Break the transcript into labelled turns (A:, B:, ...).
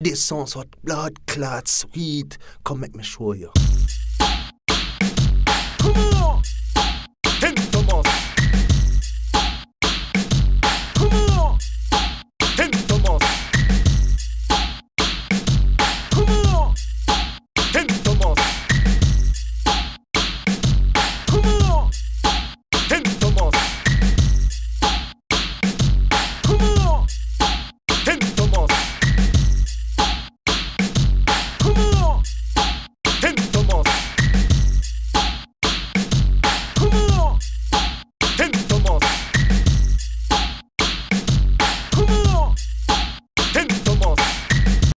A: This song's hot blood clot sweet. Come make me show you.